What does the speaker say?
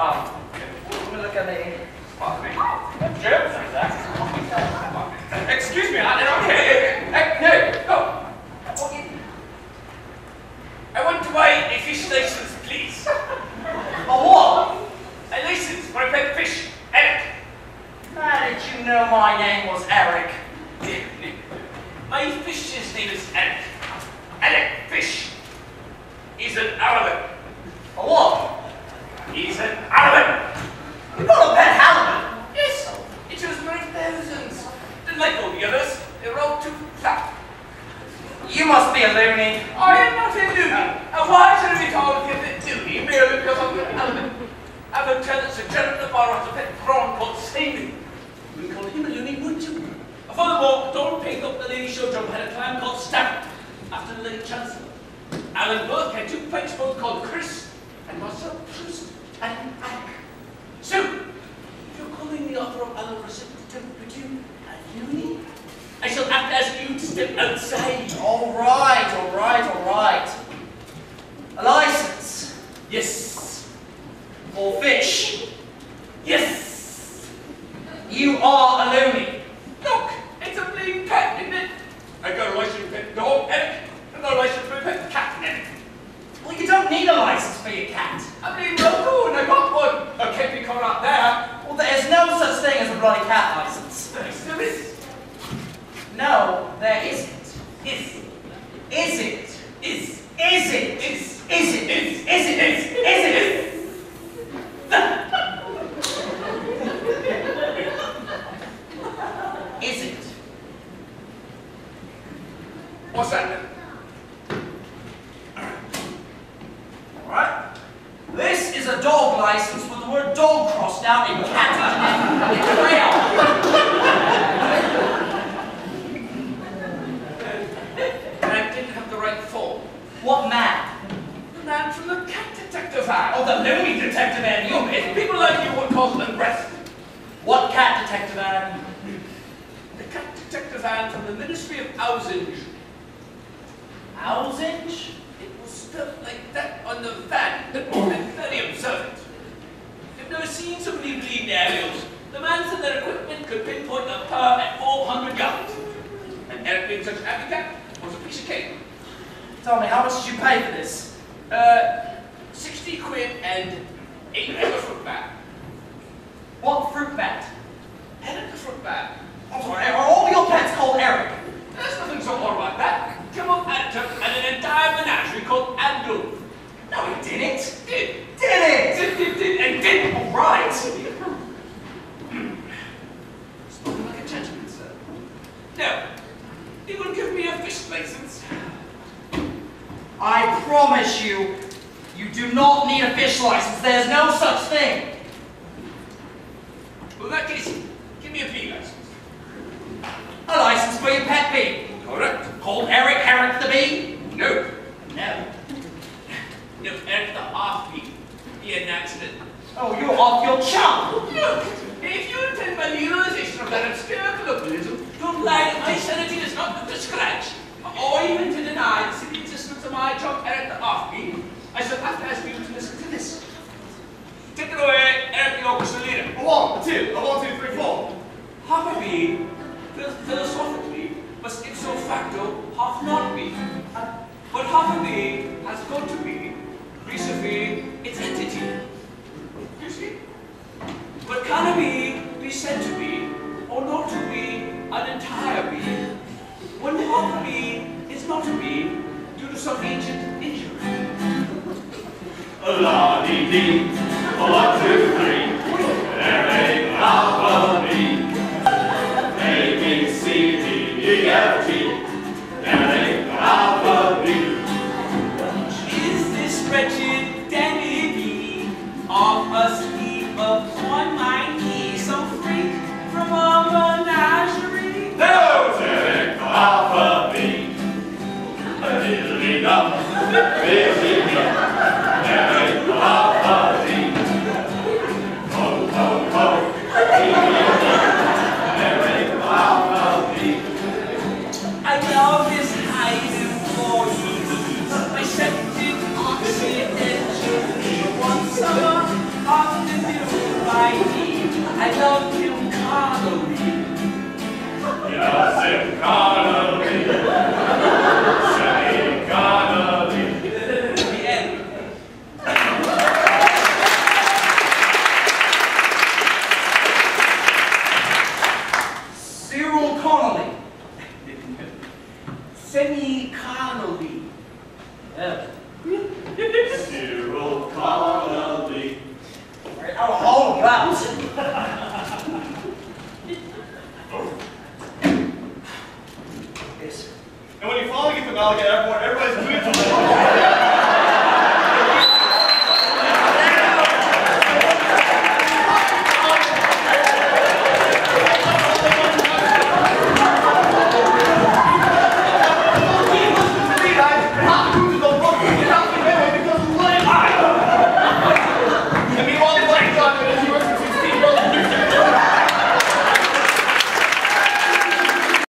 Um, let me look at the... Excuse me, I don't care. No, no. I want to buy a fish license, please. A what? A license for a pet fish. Eric. How did you know my name was Eric? My fish's name is Eric. Eric Fish. He's an Arabic. A what? He's an Arabic. You got a pet halibut? Yes, it was worth thousands. Like all the others, they're all too fat. You must be a loony. I am not a loony. And why should I be called a bit loony merely because I'm an element? I have a tenant to Jennifer Barrett, a pet prawn called Sadie. You would call him a loony, wouldn't you? And furthermore, Don picked up the Lady Show Jump had a clan called Stamp after the late Chancellor. Alan Burke had two French both called Chris and Marcel Proust and Alec. So, if you're calling the author of Alan Rosette Templeton a loony, I shall have to ask you to step outside. All right, all right, all right. A license Yes. for fish. Yes. You are a loony. Look, it's a bleeding pet, isn't it? I got a license for pet dog, Eric. I got a license for a pet cat, Eric. Well, you don't need a license for your cat. I'm bleeding local and I got one. I can't be caught out there. Well, there's no such thing as a bloody cat license. There is. No, there isn't. Is. Is it? Is. Is it? Is. Is it? Is. Is it? Is. Is it? Is it? Is it? What's that then? All right. This is a dog license with the word dog crossed out in cat in crayon. And I didn't have the right form. What man? The man from the cat detective act. Oh, the loony detective man, you people like you would cause unrest. What cat detective man? The cat detective van from the Ministry of Housing. Housing? It was spelled like that on the van. I'm very observant. I've never seen so many bleeding aerials. The man said their equipment could pinpoint a per at 400 yards. And Eric being such cat was a piece of cake. Tell me, how much did you pay for this? Uh, 60 quid and 8 ever fruit bat. What fruit bat? Eric the fruit bat. I'm sorry, are all your pets called Eric? There's nothing so odd about that. On, actor and an entire menagerie called Abdul. No, he didn't. Did. Did it? Did, did, did, and did. All right. Spoken like a gentleman, sir. Now, you will give me a fish license. I promise you, you do not need a fish license. There's no such thing. Well, in that case, give me a bee license. A license for your pet bee. Correct. Called Eric Herrick the bee? No. No. No, Eric the half-bee. He had an accident. Oh, you're off your chump. Look, if you intend by legalization of that obscure colloquialism to imply that my sanity is not up to scratch, or even to deny the silly existence of my chum Eric the half-bee, I shall have to ask you to listen to this. Take it away, Eric the orchestra leader. A one, a two, a one, two, three, four. Half a bee, phil- philosophically, must ipso facto half not be. But half a bee has got to be, vis-a-vis its entity. You see? But can a bee be said to be, or not to be, an entire bee, when half a bee is not a bee due to some ancient injury? La dee semi-Connolly. Yeah. Cyril Connolly. Right, I'll hold that. yes. And when you finally get to Malaga Airport,